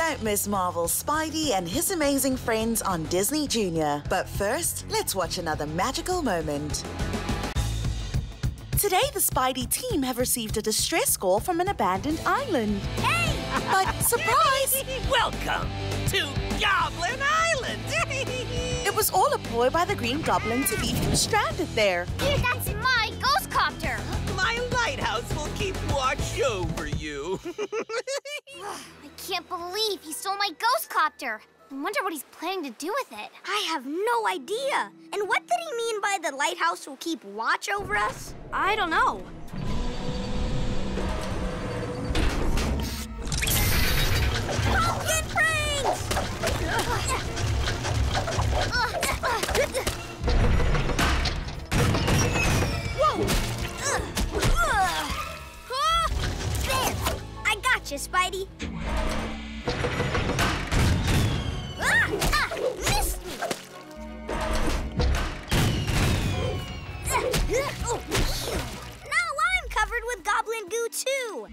Don't miss Marvel's Spidey and his amazing friends on Disney Junior. But first, let's watch another magical moment. Today, the Spidey team have received a distress call from an abandoned island. Hey! But surprise! Welcome to Goblin Island! it was all a ploy by the Green Goblin to leave him stranded there. Dude, that's my ghost copter! My lighthouse will keep watch over you. I can't believe he stole my ghost copter. I wonder what he's planning to do with it. I have no idea. And what did he mean by the lighthouse will keep watch over us? I don't know. You, Spidey. Ah! Ah! Missed me! Oh. Now I'm covered with goblin goo, too.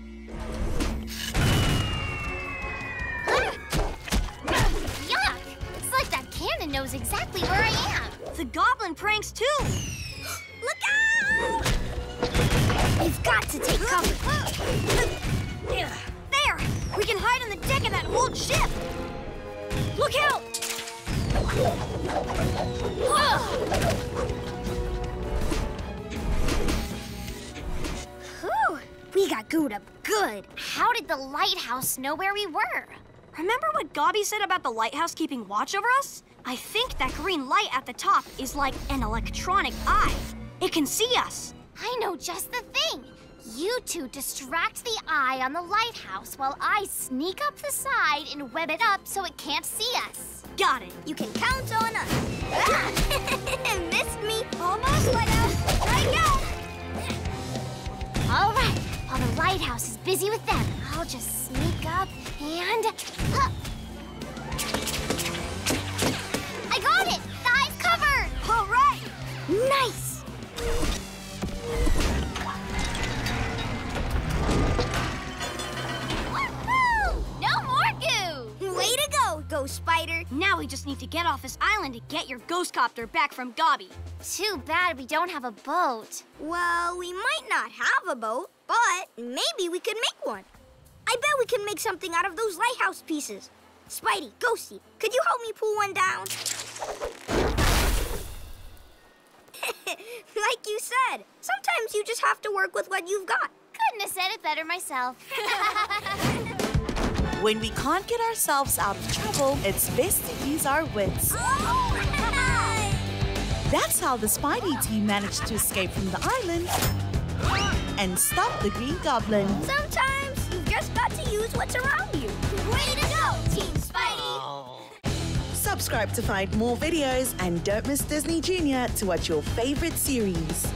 Yuck! It's like that cannon knows exactly where I am. The goblin pranks too. Look out! You've got to take cover. Old ship. Look out! Whew, we got gooed up good. How did the lighthouse know where we were? Remember what Gobby said about the lighthouse keeping watch over us? I think that green light at the top is like an electronic eye. It can see us. I know just the thing. You two distract the eye on the lighthouse while I sneak up the side and web it up so it can't see us. Got it. You can count on us. Ah! Missed me. Almost, lighthouse. Try again. All right, while the lighthouse is busy with them, I'll just sneak up and... Huh. Spider. Now we just need to get off this island to get your ghost copter back from Gobby. Too bad we don't have a boat. Well, we might not have a boat, but maybe we could make one. I bet we can make something out of those lighthouse pieces. Spidey, Ghosty, could you help me pull one down? like you said, sometimes you just have to work with what you've got. Couldn't have said it better myself. When we can't get ourselves out of trouble, it's best to use our wits. Oh, That's how the Spidey team managed to escape from the island and stop the Green Goblin. Sometimes you've just got to use what's around you. Way to go, Team Spidey! Oh. Subscribe to find more videos and don't miss Disney Junior to watch your favorite series.